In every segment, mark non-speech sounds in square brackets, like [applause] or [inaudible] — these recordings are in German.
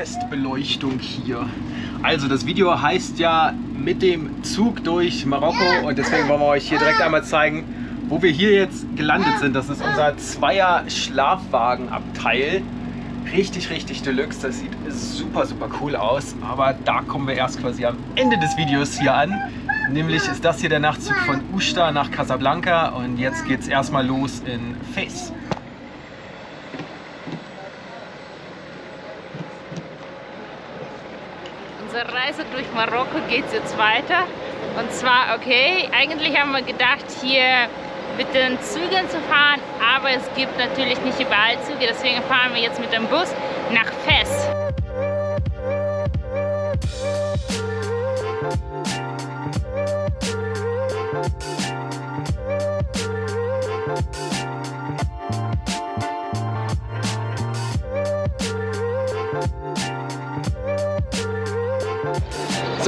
Festbeleuchtung hier. Also das Video heißt ja mit dem Zug durch Marokko und deswegen wollen wir euch hier direkt einmal zeigen, wo wir hier jetzt gelandet sind. Das ist unser Zweier Schlafwagenabteil. Richtig, richtig deluxe. Das sieht super, super cool aus. Aber da kommen wir erst quasi am Ende des Videos hier an. Nämlich ist das hier der Nachtzug von Usta nach Casablanca und jetzt geht es erstmal los in Fez. Unsere Reise durch Marokko geht jetzt weiter. Und zwar, okay, eigentlich haben wir gedacht, hier mit den Zügen zu fahren, aber es gibt natürlich nicht überall Züge, deswegen fahren wir jetzt mit dem Bus nach Fes.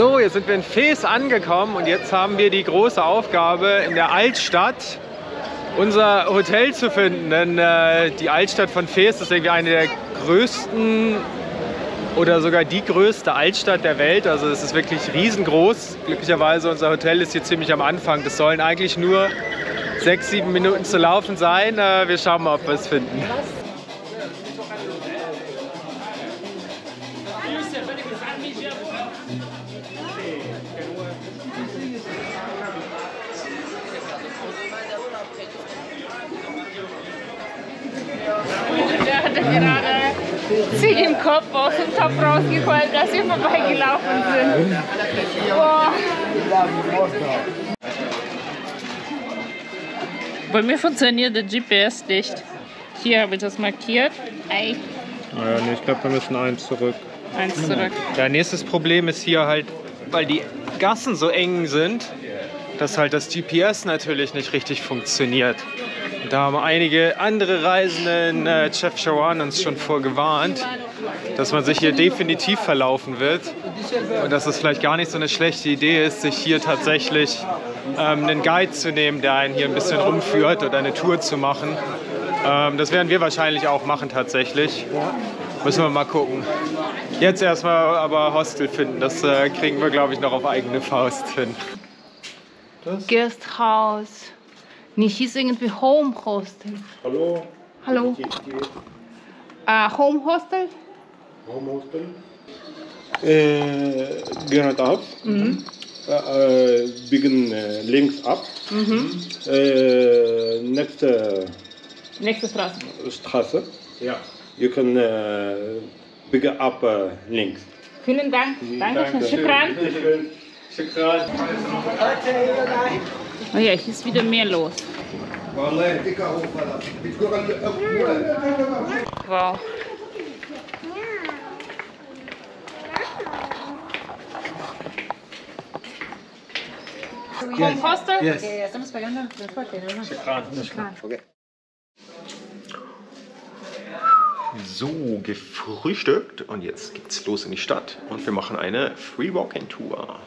So, jetzt sind wir in Fes angekommen und jetzt haben wir die große Aufgabe, in der Altstadt unser Hotel zu finden. Denn äh, die Altstadt von Fes ist irgendwie eine der größten oder sogar die größte Altstadt der Welt. Also es ist wirklich riesengroß. Glücklicherweise unser Hotel ist hier ziemlich am Anfang. Das sollen eigentlich nur sechs, sieben Minuten zu laufen sein. Äh, wir schauen mal, ob wir es finden. Sich im Kopf aus dem Topf rausgeholt, dass wir vorbeigelaufen sind. Boah. Bei mir funktioniert der GPS nicht. Hier habe ich das markiert. Ey, Naja, nee, ich glaube, wir müssen eins zurück. eins zurück. Ja, nächstes Problem ist hier halt, weil die Gassen so eng sind, dass halt das GPS natürlich nicht richtig funktioniert. Da haben einige andere Reisende in äh, Chef Shawan uns schon vorgewarnt, dass man sich hier definitiv verlaufen wird und dass es vielleicht gar nicht so eine schlechte Idee ist, sich hier tatsächlich ähm, einen Guide zu nehmen, der einen hier ein bisschen rumführt oder eine Tour zu machen. Ähm, das werden wir wahrscheinlich auch machen tatsächlich. Müssen wir mal gucken. Jetzt erstmal aber Hostel finden. Das äh, kriegen wir, glaube ich, noch auf eigene Faust hin. Gasthaus. Nicht hieß irgendwie Home Hostel. Hallo, Hallo. Äh, Home Hostel? Home Hostel. Äh, gehen ab. Äh, äh, biegen äh, links ab. Äh, nächste Nächste Straße. Straße. Ja. You can äh, biegen ab äh, links. Vielen Dank. Dankeschön. Danke. Shukran. Shukran. Oh ja, hier ist wieder mehr los. Wow. So, gefrühstückt. Und jetzt geht's los in die Stadt. Und wir machen eine Free Walking Tour.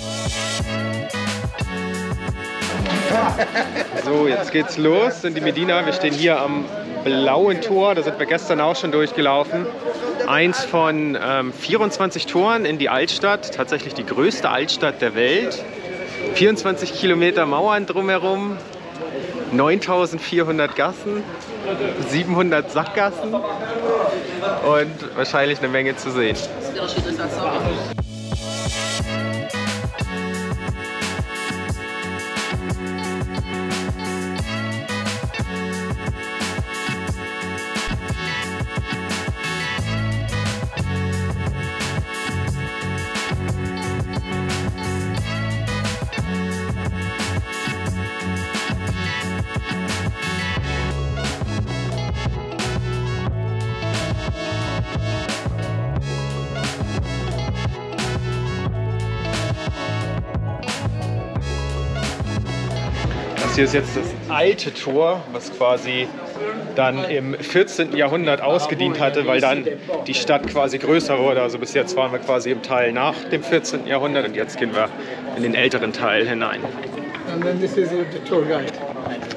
[laughs] So, jetzt geht's los in die Medina. Wir stehen hier am blauen Tor. Da sind wir gestern auch schon durchgelaufen. Eins von ähm, 24 Toren in die Altstadt. Tatsächlich die größte Altstadt der Welt. 24 Kilometer Mauern drumherum. 9400 Gassen. 700 Sackgassen. Und wahrscheinlich eine Menge zu sehen. Hier ist jetzt das alte Tor, was quasi dann im 14. Jahrhundert ausgedient hatte, weil dann die Stadt quasi größer wurde. Also bis jetzt waren wir quasi im Teil nach dem 14. Jahrhundert und jetzt gehen wir in den älteren Teil hinein. And then this is the tour guide.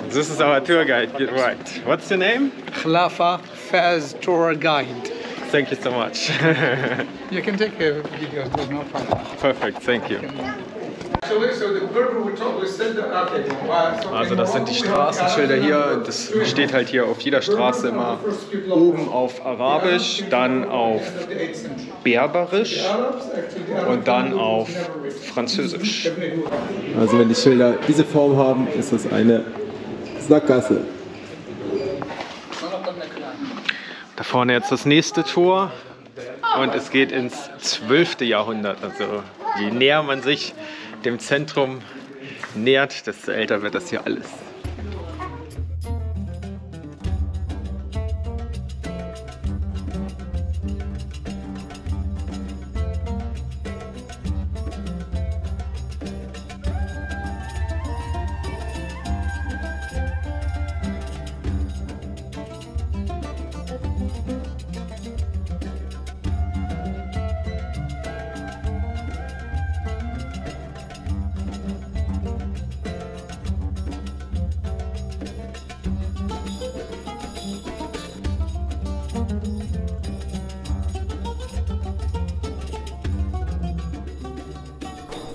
This is our tour guide. You're right. What's your name? Khlafa Fez Tour Guide. Thank you so much. [laughs] You can take a video, there's no problem. Perfect, thank you. Also das sind die Straßenschilder hier. Das steht halt hier auf jeder Straße immer oben auf Arabisch, dann auf Berberisch und dann auf Französisch. Also wenn die Schilder diese Form haben, ist das eine Sackgasse. Da vorne jetzt das nächste Tor und es geht ins 12. Jahrhundert. Also je näher man sich dem Zentrum nähert, desto älter wird das hier alles.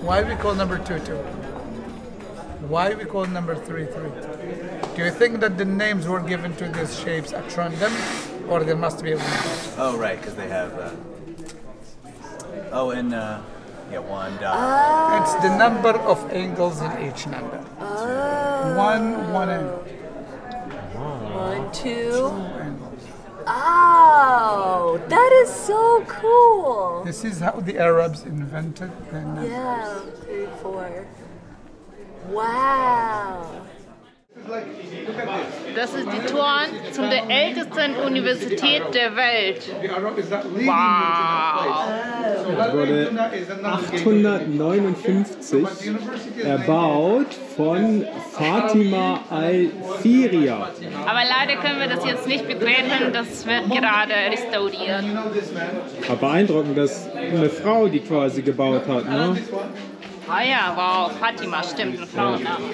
Why we call number two two? Why we call number three three? Do you think that the names were given to these shapes at random, or there must be a reason? Oh, right, because they have. Uh, oh, and uh, yeah, one dot. It's the number of angles in each number. One one angle. One, two. Oh, that is so cool. This is how the Arabs invented the number. Yeah, three, four. Wow. Das ist die Toren zu der ältesten Universität der Welt. Wow. wurde 859 erbaut von Fatima al-Firia. Aber leider können wir das jetzt nicht betreten, das wird gerade restauriert. Aber beeindruckend, dass eine Frau die quasi gebaut hat. Ne? Ah ja, wow, Fatima, stimmt, ein Frauenname.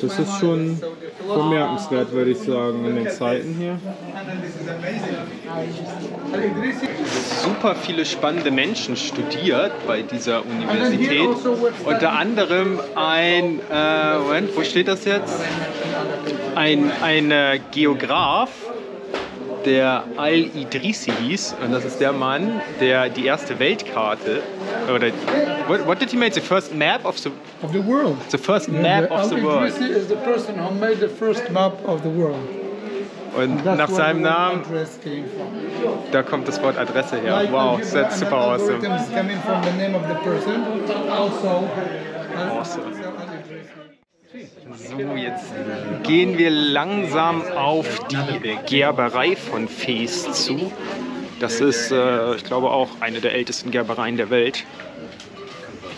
Das ist schon bemerkenswert, würde ich sagen, in den Zeiten hier. super viele spannende Menschen studiert bei dieser Universität. Unter anderem ein, äh, Moment, wo steht das jetzt? Ein, ein äh, Geograf, der Al-Idrisi hieß. Und das ist der Mann, der die erste Weltkarte, oder, what, what did he make? The first map of the, Of the world. the first map of the world. Al-Idrisi is the person who made the first map of the world. Und nach seinem the Namen, da kommt das Wort Adresse her. Like Wow, that's super awesome. coming from the name of the person. Also, Awesome. So, jetzt gehen wir langsam auf die Gerberei von Fees zu. Das ist, äh, ich glaube, auch eine der ältesten Gerbereien der Welt.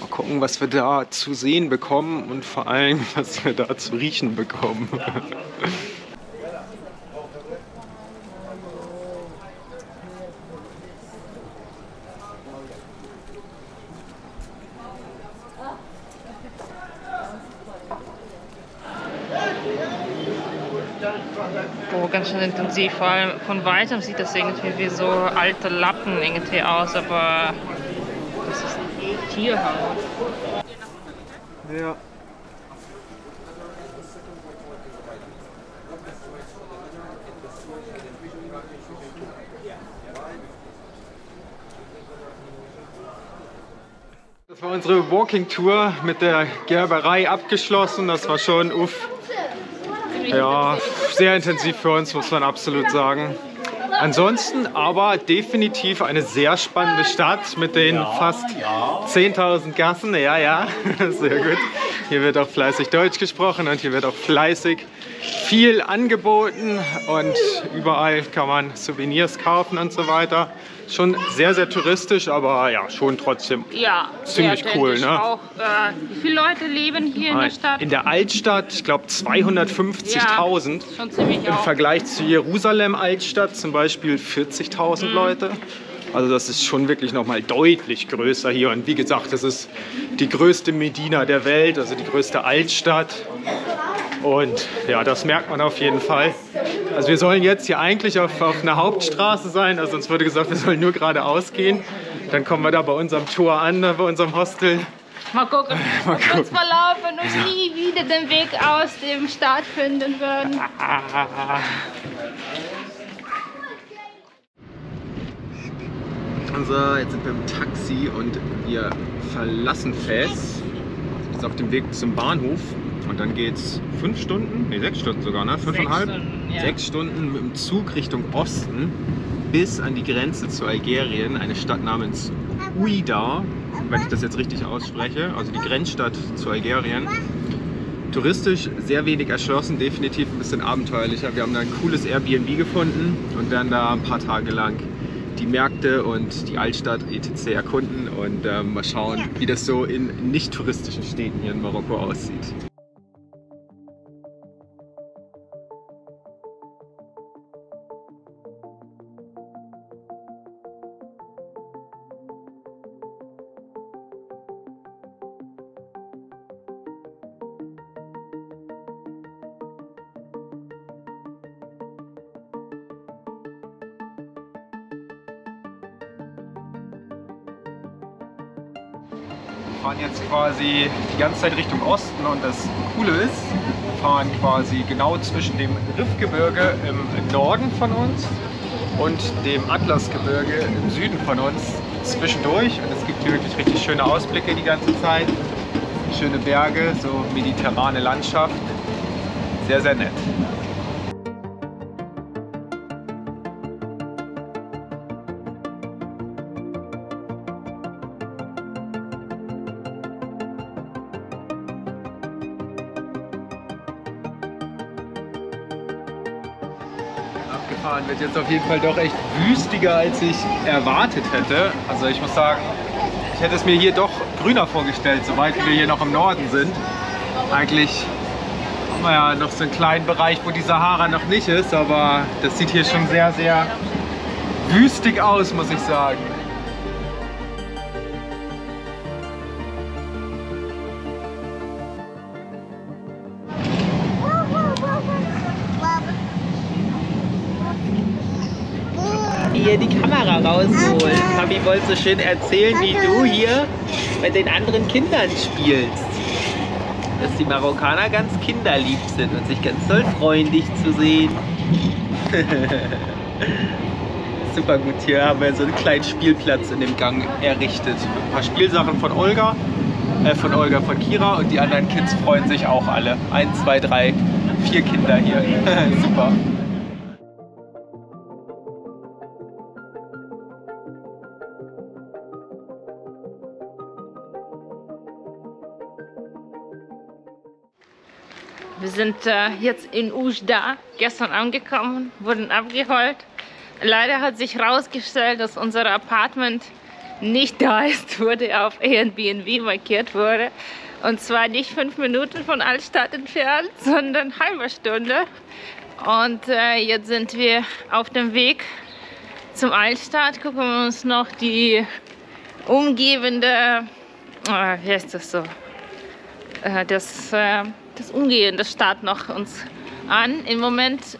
Mal gucken, was wir da zu sehen bekommen und vor allem, [laughs] was wir da zu riechen bekommen. [laughs] Oh, ganz schön intensiv. Vor allem von weitem sieht das irgendwie wie so alte Lappen irgendwie aus, aber das ist Tierhaut. Ja. Das war unsere Walking Tour mit der Gerberei abgeschlossen. Das war schon uff. Ja, sehr intensiv für uns, muss man absolut sagen. Ansonsten aber definitiv eine sehr spannende Stadt mit den fast 10.000 Gassen. Ja, ja, [laughs] sehr gut. Hier wird auch fleißig Deutsch gesprochen und hier wird auch fleißig viel angeboten und überall kann man Souvenirs kaufen und so weiter. Schon sehr, sehr touristisch, aber ja, schon trotzdem Ja, Ziemlich cool, ne? Auch, äh, wie viele Leute leben hier in der Stadt? in der Altstadt, ich glaube 250.000. Ja, schon ziemlich Im auch. Vergleich zu Jerusalem Altstadt zum Beispiel 40.000 Mhm. Leute. Also das ist schon wirklich noch mal deutlich größer hier. Und wie gesagt, das ist die größte Medina der Welt, also die größte Altstadt. Und ja, das merkt man auf jeden Fall. Also wir sollen jetzt hier eigentlich auf, auf einer Hauptstraße sein. Also uns wurde gesagt, wir sollen nur geradeaus gehen. Dann kommen wir da bei unserem Tour an, bei unserem Hostel. Mal gucken, [laughs] Mal ob wir uns gucken. verlaufen und nie wieder den Weg aus dem Stadt finden werden. Also, jetzt sind wir im Taxi und wir verlassen Fes. Jetzt auf dem Weg zum Bahnhof. Und dann geht's fünf Stunden, nee, sechs Stunden sogar, ne? Fünfeinhalb? Stunden, ja. Sechs Stunden mit dem Zug Richtung Osten bis an die Grenze zu Algerien, eine Stadt namens Ouida, wenn ich das jetzt richtig ausspreche, also die Grenzstadt zu Algerien. Touristisch sehr wenig erschlossen, definitiv ein bisschen abenteuerlicher. Wir haben da ein cooles Airbnb gefunden und werden da ein paar Tage lang die Märkte und die Altstadt etc. erkunden und ähm, mal schauen, wie das so in nicht touristischen Städten hier in Marokko aussieht. Quasi die ganze Zeit Richtung Osten und das Coole ist, wir fahren quasi genau zwischen dem Riffgebirge im Norden von uns und dem Atlasgebirge im Süden von uns zwischendurch. Und es gibt hier wirklich richtig schöne Ausblicke die ganze Zeit. Schöne Berge, so mediterrane Landschaft. Sehr, sehr nett. Wird jetzt auf jeden Fall doch echt wüstiger, als ich erwartet hätte. Also ich muss sagen, ich hätte es mir hier doch grüner vorgestellt, soweit wir hier noch im Norden sind. Eigentlich haben wir ja noch so einen kleinen Bereich, wo die Sahara noch nicht ist, aber das sieht hier schon sehr, sehr wüstig aus, muss ich sagen. Hier die Kamera rausholen. Papi wollte so schön erzählen, wie du hier bei den anderen Kindern spielst. Dass die Marokkaner ganz kinderlieb sind und sich ganz doll freuen, dich zu sehen. [laughs] Super gut, hier haben wir so einen kleinen Spielplatz in dem Gang errichtet. Mit ein paar Spielsachen von Olga, äh, von Olga, von Kira und die anderen Kids freuen sich auch alle. Eins, zwei, drei, vier Kinder hier. [laughs] Super. Wir sind äh, jetzt in Ujda gestern angekommen, wurden abgeholt. Leider hat sich herausgestellt, dass unser Apartment nicht da ist, [laughs] wurde auf Airbnb markiert wurde. Und zwar nicht fünf Minuten von Altstadt entfernt, [laughs] sondern halbe Stunde. Und äh, jetzt sind wir auf dem Weg zum Altstadt, gucken wir uns noch die umgebende, äh, wie heißt das so, äh, das, äh, das umgehende Stadt noch uns an. Im Moment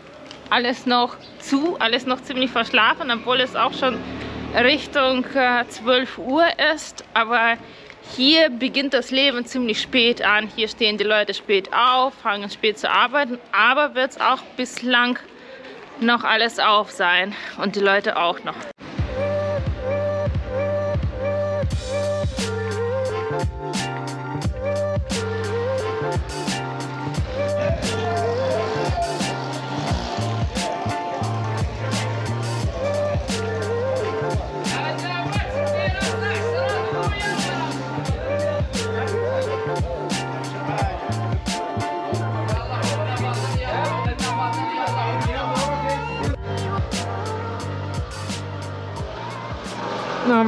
alles noch zu, alles noch ziemlich verschlafen, obwohl es auch schon Richtung äh, 12 Uhr ist. Aber hier beginnt das Leben ziemlich spät an. Hier stehen die Leute spät auf, fangen spät zu arbeiten, aber wird es auch bislang noch alles auf sein und die Leute auch noch.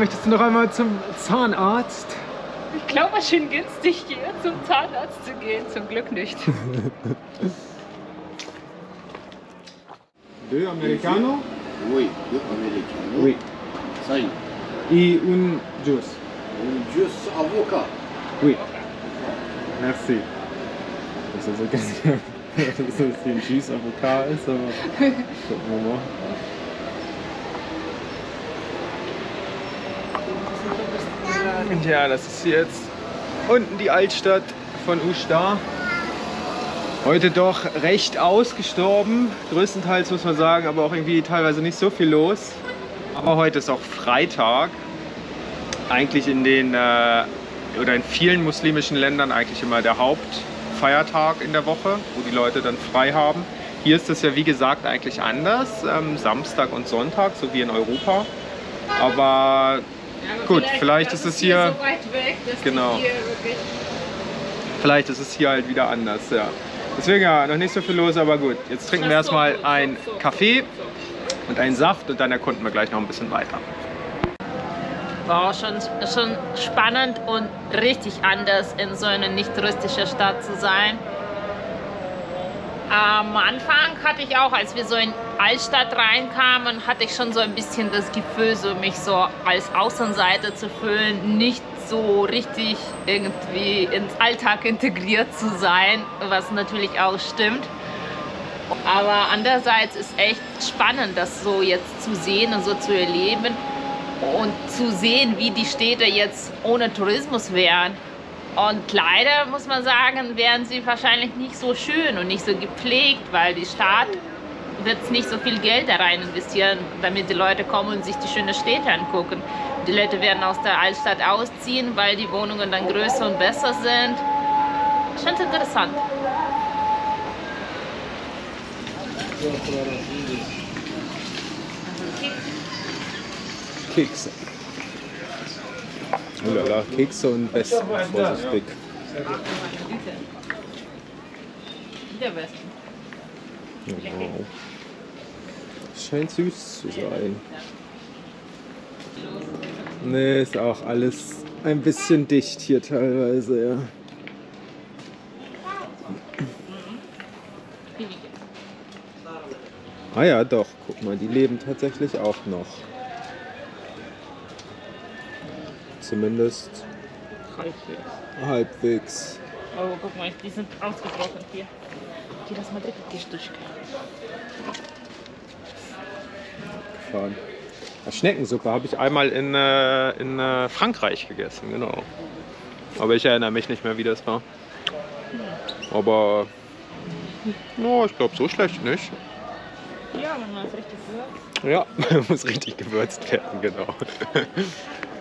Möchtest du noch einmal zum Zahnarzt? Ich glaube, schön günstig hier zum Zahnarzt zu gehen, zum Glück nicht. [laughs] Deux americano Oui, deux américains. Oui. Ça y un juice. Un Jus avocat. Oui. Merci. Das ist so ganz dass es ein Juice K ist, aber gucken wir mal. Und ja, das ist jetzt unten die Altstadt von Usta. Heute doch recht ausgestorben, größtenteils muss man sagen, aber auch irgendwie teilweise nicht so viel los. Aber heute ist auch Freitag. Eigentlich in den äh, oder in vielen muslimischen Ländern eigentlich immer der Hauptfeiertag in der Woche, wo die Leute dann frei haben. Hier ist das ja wie gesagt eigentlich anders, ähm, Samstag und Sonntag, so wie in Europa. Aber gut, vielleicht ist es hier, so weit weg, Genau. hier wirklich vielleicht ist es hier halt wieder anders, ja. Deswegen ja, noch nicht so viel los, aber gut. Jetzt trinken wir erstmal einen Kaffee und einen Saft und dann erkunden wir gleich noch ein bisschen weiter. war schon, schon spannend und richtig anders in so einer nicht touristischer Stadt zu sein. Am Anfang hatte ich auch, als wir so in Altstadt reinkamen, hatte ich schon so ein bisschen das Gefühl, so mich so als Außenseiter zu fühlen, nicht so richtig irgendwie ins Alltag integriert zu sein, was natürlich auch stimmt. Aber andererseits ist echt spannend, das so jetzt zu sehen und so zu erleben und zu sehen, wie die Städte jetzt ohne Tourismus wären. Und leider muss man sagen, wären sie wahrscheinlich nicht so schön und nicht so gepflegt, weil die Stadt wird nicht so viel Geld da rein investieren, damit die Leute kommen und sich die schönen Städte angucken. Die Leute werden aus der Altstadt ausziehen, weil die Wohnungen dann größer und besser sind. Schon interessant. Kekse. Ulala, Kekse und Besten, vorsichtig. Der Westen. Genau. Scheint süß zu sein. Ne, ist auch alles ein bisschen dicht hier teilweise, ja. Ah ja, doch. Guck mal, die leben tatsächlich auch noch. Zumindest halbwegs. Oh, guck mal, die sind ausgebrochen hier. Hier, das Madrid die Stüschke. Fahren. Schneckensuppe habe ich einmal in, äh, in äh, Frankreich gegessen, genau. Aber ich erinnere mich nicht mehr, wie das war. Aber no, ich glaube, so schlecht nicht. Ja, wenn man es richtig hört. Ja, [laughs] muss richtig gewürzt werden, genau.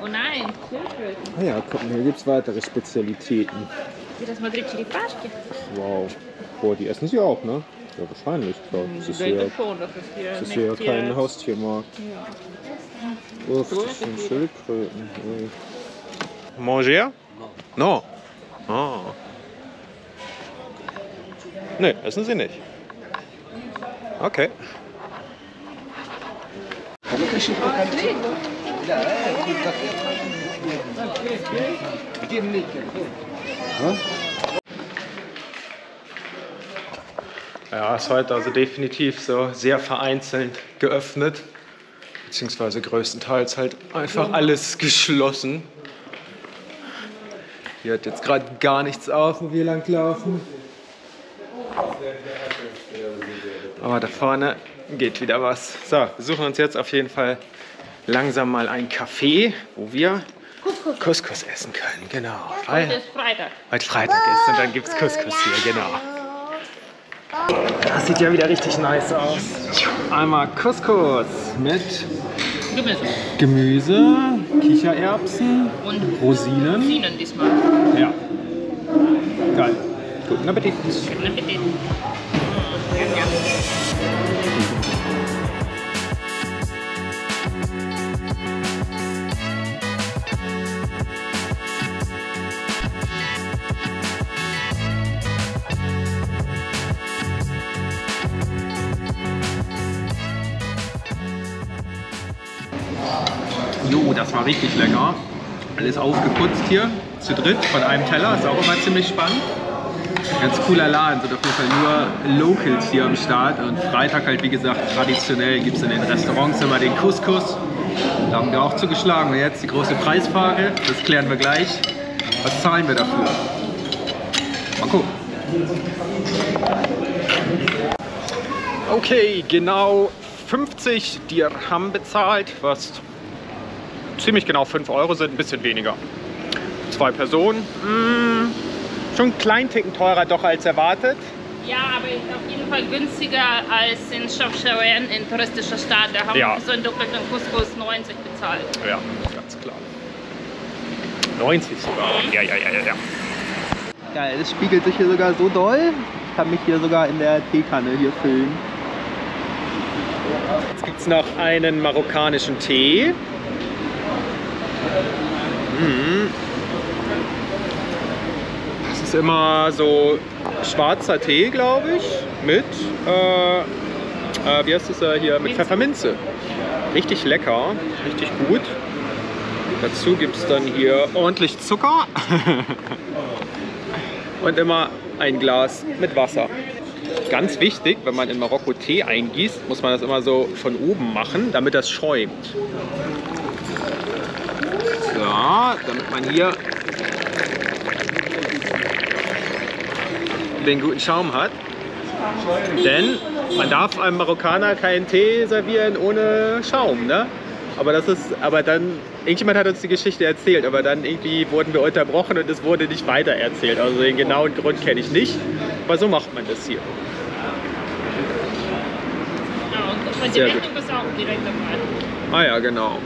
Oh nein, Schildkröten. Ah ja, guck mal, hier gibt es weitere Spezialitäten. Hier, das Madrid Chiripashke. Wow. Boah, die essen sie auch, ne? Ja, wahrscheinlich, klar. Das ist ja, denke schon, das ist hier das ist ja hier- kein Haustiermarkt. Ja. Uff, das sind Schildkröten. Ui. Manger? No. Ah. Ne, essen sie nicht. Okay. Ja, ist heute also definitiv so sehr vereinzelt geöffnet, beziehungsweise größtenteils halt einfach alles geschlossen. Hier hat jetzt gerade gar nichts auf, wo wir lang laufen. Aber da vorne geht wieder was. So, wir suchen uns jetzt auf jeden Fall langsam mal ein Café, wo wir Couscous essen können. Genau. Heute Weil ist Freitag. heute Freitag ist und dann gibt es Couscous hier, genau. Das sieht ja wieder richtig nice aus. Einmal Couscous mit Gemüse. Gemüse, Kichererbsen, Und Rosinen. Rosinen diesmal. Ja. Geil. Guten Appetit. Guten Appetit. Ja, ja. Das war richtig lecker. Alles aufgeputzt hier, zu dritt von einem Teller. Ist auch immer ziemlich spannend. Ganz cooler Laden, sind auf jeden Fall nur Locals hier am Start. Und Freitag halt, wie gesagt, traditionell gibt es in den Restaurants immer den Couscous. Da haben wir auch zugeschlagen. Und jetzt die große Preisfrage, das klären wir gleich. Was zahlen wir dafür? Mal gucken. Okay, genau 50 Dirham bezahlt, was ziemlich genau 5 Euro sind, ein bisschen weniger. Zwei Personen, mm, schon einen kleinen Ticken teurer doch als erwartet. Ja, aber auf jeden Fall günstiger als in Chefchaouen in touristischer Stadt. Da haben Ja. wir so einen doppelten Couscous 90 bezahlt. Ja, ganz klar. 90 sogar. Ja, ja, ja, ja, ja. Geil, das spiegelt sich hier sogar so doll. Ich kann mich hier sogar in der Teekanne hier füllen. Jetzt gibt es noch einen marokkanischen Tee. Mhm. Das ist immer so schwarzer Tee, glaube ich, mit, äh, äh, wie heißt das äh, hier, mit Pfefferminze. Richtig lecker, richtig gut. Dazu gibt es dann hier ordentlich Zucker [laughs] und immer ein Glas mit Wasser. Ganz wichtig, wenn man in Marokko Tee eingießt, muss man das immer so von oben machen, damit das schäumt. So, damit man hier den guten Schaum hat. Denn man darf einem Marokkaner keinen Tee servieren ohne Schaum, ne? Aber das ist, aber dann, irgendjemand hat uns die Geschichte erzählt, aber dann irgendwie wurden wir unterbrochen und es wurde nicht weiter erzählt. Also den genauen Grund kenne ich nicht, aber so macht man das hier. Ja, und bei Sehr gut. Ah ja, genau.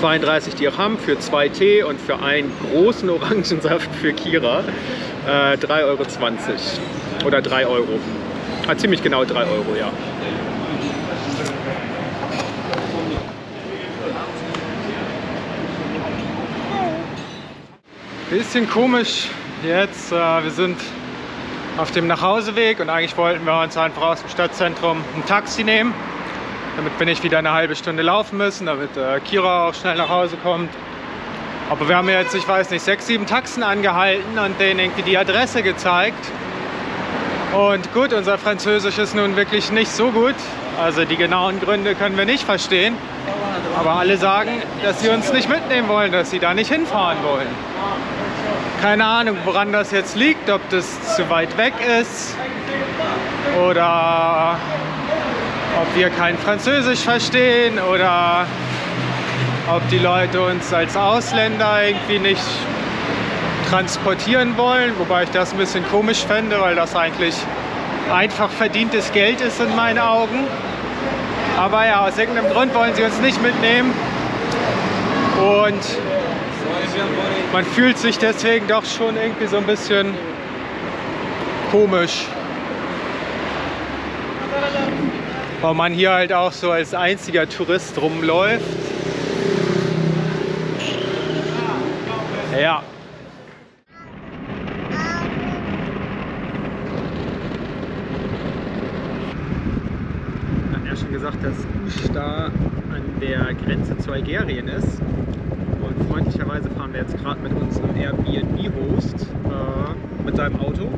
32 Dirham für zwei Tee und für einen großen Orangensaft für Kira äh, 3,20 Euro. Oder 3 Euro. Ah, ziemlich genau 3 Euro, ja. Bisschen komisch jetzt. Äh, wir sind auf dem Nachhauseweg und eigentlich wollten wir uns einfach aus dem Stadtzentrum ein Taxi nehmen. Damit wir nicht wieder eine halbe Stunde laufen müssen, damit äh, Kira auch schnell nach Hause kommt. Aber wir haben jetzt, ich weiß nicht, sechs, sieben Taxen angehalten und denen irgendwie die Adresse gezeigt. Und gut, unser Französisch ist nun wirklich nicht so gut. Also die genauen Gründe können wir nicht verstehen. Aber alle sagen, dass sie uns nicht mitnehmen wollen, dass sie da nicht hinfahren wollen. Keine Ahnung, woran das jetzt liegt, ob das zu weit weg ist oder ob wir kein Französisch verstehen oder ob die Leute uns als Ausländer irgendwie nicht transportieren wollen, wobei ich das ein bisschen komisch fände, weil das eigentlich einfach verdientes Geld ist in meinen Augen. Aber ja, aus irgendeinem Grund wollen sie uns nicht mitnehmen und man fühlt sich deswegen doch schon irgendwie so ein bisschen komisch. Weil man hier halt auch so als einziger Tourist rumläuft. Ja. Ja schon gesagt, dass Usch da an der Grenze zu Algerien ist. Und freundlicherweise fahren wir jetzt gerade mit unserem Airbnb-Host äh, mit seinem Auto.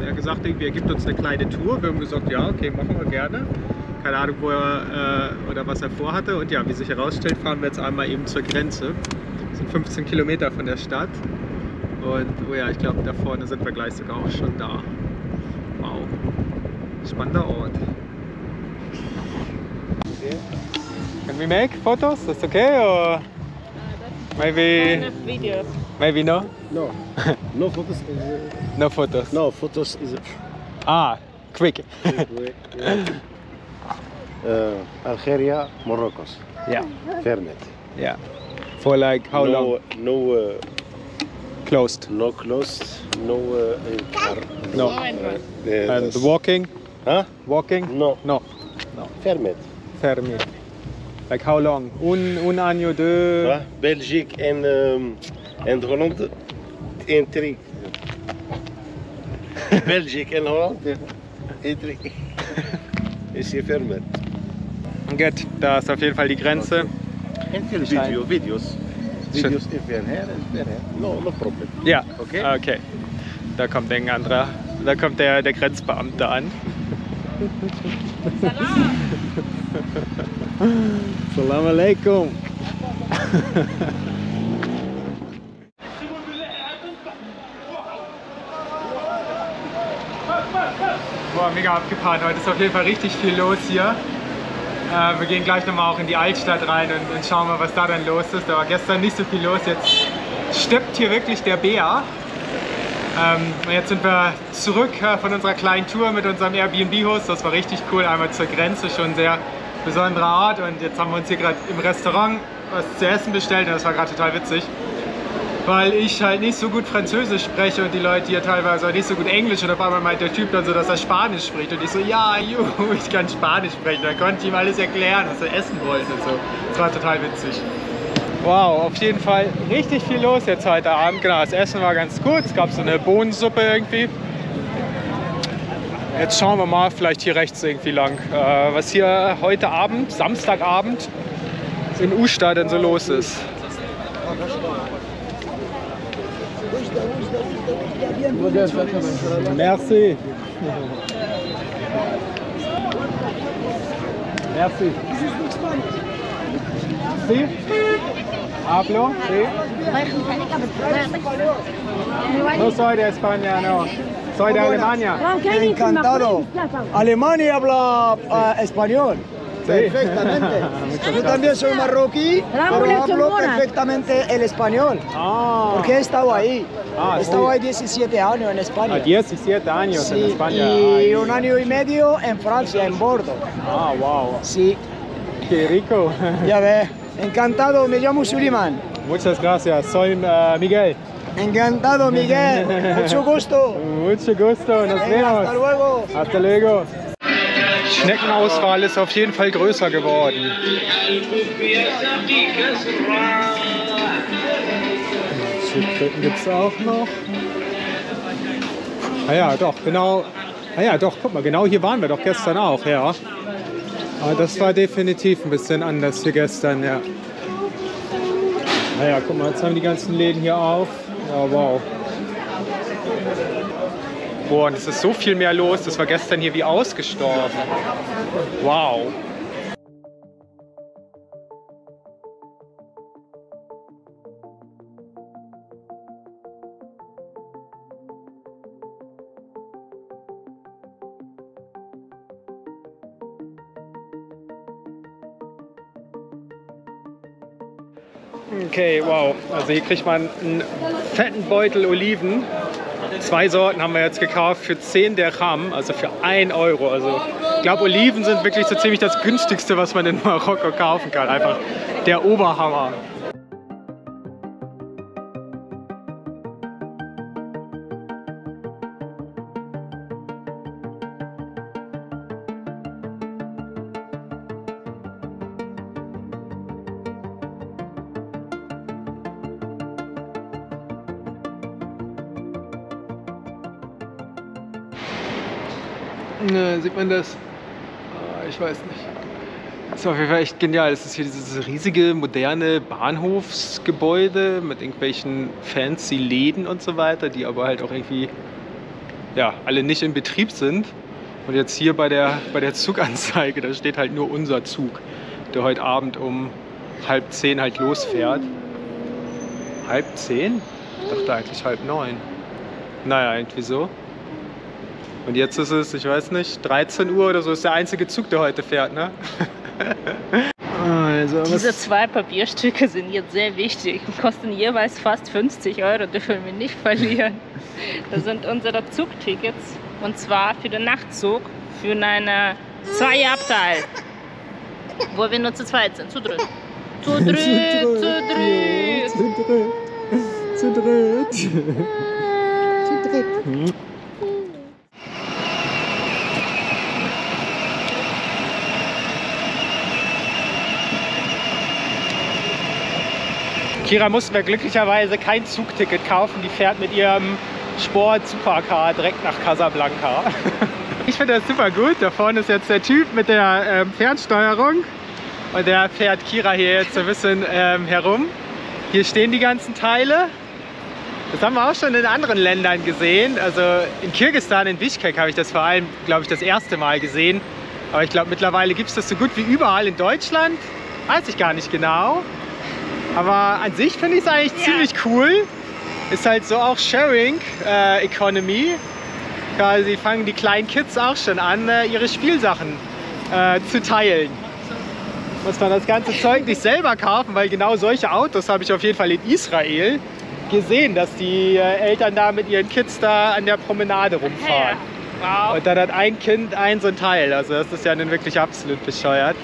Er hat gesagt, er gibt uns eine kleine Tour. Wir haben gesagt, ja, okay, machen wir gerne. Keine Ahnung, wo er äh, oder was er vorhatte. Und ja, wie sich herausstellt, fahren wir jetzt einmal eben zur Grenze. Das sind 15 Kilometer von der Stadt. Und oh ja, ich glaube, da vorne sind wir gleich sogar auch schon da. Wow. Spannender Ort. Can we make photos? That's okay? Or maybe, videos. maybe no? No, [laughs] no photos. Is, uh, No photos. no photos is Ah, quick. uh, [laughs] Algeria, Morocco. yeah, Fernet. yeah. For like how no, long? No, uh, Closed. no closed. No. Uh, car. No. Uh, And the- walking? Huh? Walking? No. No. Fermet. Fermi. Like how long? Un, un año, deux. Huh? Belgique and um, and Holland in three. [laughs] Belgique and Holland in three. [laughs] Is hier Fermet. Gut, da ist auf jeden Fall die Grenze. Schijn. video, video's. Video's in Verher en Verher. No, no problem. Ja, Okay. okay. Da kommt ein anderer, da kommt der, der Grenzbeamte an. [laughs] Salam alaikum. Boah, mega abgefahren. Heute ist auf jeden Fall richtig viel los hier. Äh, wir gehen gleich nochmal auch in die Altstadt rein und, und schauen mal, was da dann los ist. Da war gestern nicht so viel los. Jetzt steppt hier wirklich der Bär. Ähm, jetzt sind wir zurück äh, von unserer kleinen Tour mit unserem Airbnb-Host. Das war richtig cool. Einmal zur Grenze, schon ein sehr besonderer Ort. Und jetzt haben wir uns hier gerade im Restaurant was zu essen bestellt und das war gerade total witzig. Weil ich halt nicht so gut Französisch spreche und die Leute hier teilweise auch nicht so gut Englisch und auf einmal meint der Typ dann so, dass er Spanisch spricht und ich so, ja, juhu, [laughs] ich kann Spanisch sprechen. Dann konnte ich ihm alles erklären, was er essen wollte und so. Das war total witzig. Wow, auf jeden Fall richtig viel los jetzt heute Abend. Genau, das Essen war ganz gut. Es gab so eine Bohnensuppe irgendwie. Jetzt schauen wir mal, vielleicht hier rechts irgendwie lang, äh, was hier heute Abend, Samstagabend, in Usta denn so los ist. Merci. Merci. Sí. Hablo, sí. No soy de España, no. Soy de Alemania. Encantado. Alemania habla ah, español. Perfectamente. [laughs] Yo también soy marroquí, pero hablo perfectamente el español. Ah. Porque he estado ahí. Ah, he estado sí. ahí 17 años en España. A 17 años en España. y Ay. un año y medio en Francia, en Bordeaux. Ah, wow. Sí. Qué rico. [laughs] Ya ves. Encantado, me llamo Suliman. Muchas gracias. Soy eh, Miguel. Encantado, Miguel. [laughs] Mucho gusto. Mucho gusto. Nos vemos. hasta luego. Hasta luego. Schneckenauswahl ist auf jeden Fall größer geworden. Schildkröten gibt es auch noch. Ah ja, doch, genau. Ah ja, doch, guck mal, genau hier waren wir doch gestern auch, ja. Aber das war definitiv ein bisschen anders hier gestern, ja. Ah ja, guck mal, jetzt haben die ganzen Läden hier auf. Ja, wow. Und es ist so viel mehr los. Das war gestern hier wie ausgestorben. Wow. Okay, wow. Also hier kriegt man einen fetten Beutel Oliven. Zwei Sorten haben wir jetzt gekauft für 10 Dirham, also für 1 Euro. Also ich glaube, Oliven sind wirklich so ziemlich das günstigste, was man in Marokko kaufen kann. Einfach der Oberhammer. Man? Ah, Ich weiß nicht. Ist auf jeden Fall echt genial. Das ist hier dieses riesige, moderne Bahnhofsgebäude mit irgendwelchen fancy Läden und so weiter, die aber halt auch irgendwie ja, alle nicht in Betrieb sind. Und jetzt hier bei der, bei der Zuganzeige, da steht halt nur unser Zug, der heute Abend um halb zehn halt losfährt. Halb zehn? Ich dachte eigentlich halb neun. Naja, irgendwie so. Und jetzt ist es, ich weiß nicht, 13 Uhr oder so ist der einzige Zug, der heute fährt, ne? [laughs] also, Diese zwei Papierstücke sind jetzt sehr wichtig und kosten jeweils fast 50 Euro, dürfen wir nicht verlieren. Das sind unsere Zugtickets und zwar für den Nachtzug für eine Zweierabteil, wo wir nur zu zweit sind, zu dritt. Zu dritt, zu dritt. Zu dritt. Zu dritt. Zu dritt. Kira mussten wir glücklicherweise kein Zugticket kaufen. Die fährt mit ihrem Sport-Supercar direkt nach Casablanca. [laughs] Ich finde das super gut. Da vorne ist jetzt der Typ mit der ähm, Fernsteuerung. Und der fährt Kira hier jetzt so ein bisschen ähm, herum. Hier stehen die ganzen Teile. Das haben wir auch schon in anderen Ländern gesehen. Also in Kirgisistan, in Bishkek habe ich das vor allem, glaube ich, das erste Mal gesehen. Aber ich glaube, mittlerweile gibt es das so gut wie überall in Deutschland. Weiß ich gar nicht genau. Aber an sich finde ich es eigentlich ziemlich cool. Ist halt so auch Sharing äh, Economy. quasi fangen die kleinen Kids auch schon an, äh, ihre Spielsachen äh, zu teilen. Muss man das ganze Zeug nicht selber kaufen, weil genau solche Autos habe ich auf jeden Fall in Israel gesehen, dass die äh, Eltern da mit ihren Kids da an der Promenade rumfahren. Wow. Und dann hat ein Kind ein so ein Teil. Also das ist ja nun wirklich absolut bescheuert.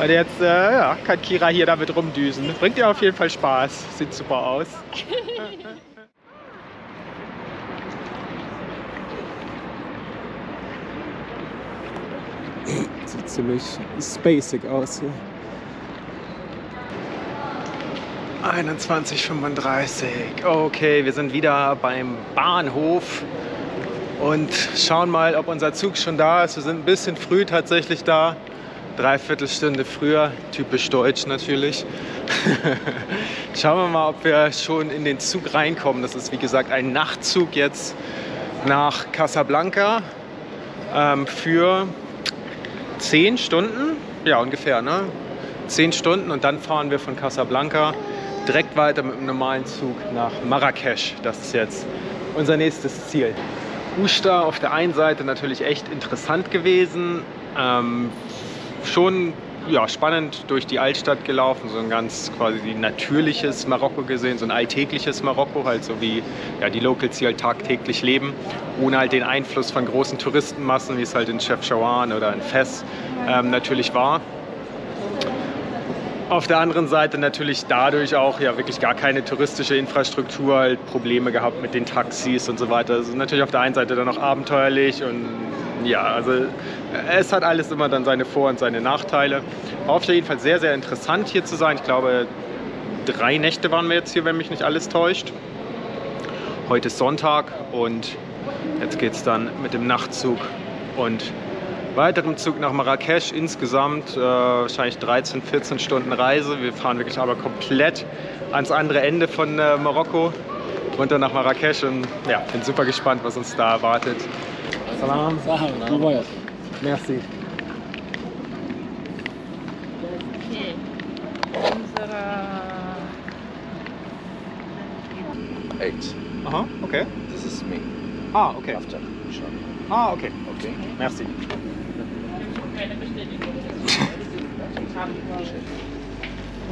Und jetzt äh, ja, kann Kira hier damit rumdüsen. Bringt ihr auf jeden Fall Spaß. Sieht super aus. [laughs] Sieht ziemlich spacig aus hier. 21,35. Okay, wir sind wieder beim Bahnhof und schauen mal, ob unser Zug schon da ist. Wir sind ein bisschen früh tatsächlich da. Dreiviertel Stunde früher, typisch deutsch natürlich. [laughs] schauen wir mal, ob wir schon in den Zug reinkommen. Das ist wie gesagt ein Nachtzug jetzt nach Casablanca ähm, für 10 Stunden. Ja, ungefähr, ne? 10 Stunden und dann fahren wir von Casablanca direkt weiter mit einem normalen Zug nach Marrakesch. Das ist jetzt unser nächstes Ziel. Usta auf der einen Seite natürlich echt interessant gewesen. Ähm, schon ja, spannend durch die Altstadt gelaufen, so ein ganz quasi natürliches Marokko gesehen, so ein alltägliches Marokko, halt so wie ja, die Locals hier halt tagtäglich leben, ohne halt den Einfluss von großen Touristenmassen, wie es halt in Chefchaouen oder in Fes ähm, natürlich war. Auf der anderen Seite natürlich dadurch auch ja wirklich gar keine touristische Infrastruktur, halt Probleme gehabt mit den Taxis und so weiter. Also natürlich auf der einen Seite dann auch abenteuerlich und ja, also es hat alles immer dann seine Vor- und seine Nachteile. War auf jeden Fall sehr, sehr interessant hier zu sein. Ich glaube, drei Nächte waren wir jetzt hier, wenn mich nicht alles täuscht. Heute ist Sonntag und jetzt geht es dann mit dem Nachtzug und weiterem Zug nach Marrakesch. Insgesamt äh, wahrscheinlich 13, 14 Stunden Reise. Wir fahren wirklich aber komplett ans andere Ende von äh, Marokko runter nach Marrakesch und ja, bin super gespannt, was uns da erwartet. Salam. Salam. Merci. Eight. Aha, okay. This is me. Ah, okay. After. Sure. Ah, okay. Okay. Merci.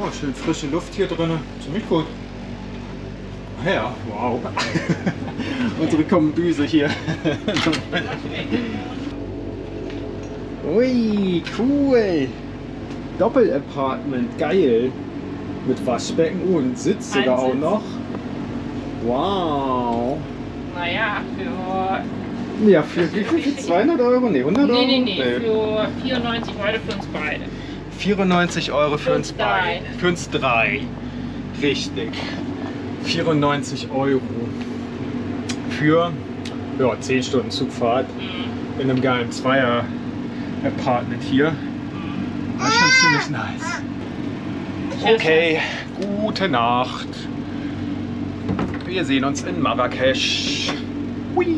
Oh, schön frische Luft hier drin. Ziemlich gut. Ja, wow. [laughs] Unsere Kombüse hier. [laughs] Ui, cool. Doppelapartment, geil. Mit Waschbecken und Sitz sogar auch Sitz. noch. Wow. Naja, für. Ja, für wie viel? Für 200 Euro? Nee, 100 Euro? Nee, nee, nee, für 94 Euro für uns beide. 94 Euro für, Für uns beide. Für uns drei. Richtig. 94 Euro. Für ja, 10 Stunden Zugfahrt in einem geilen Zweier-Apartment hier. War schon ziemlich nice. Okay, gute Nacht. Wir sehen uns in Marrakesch. Hui.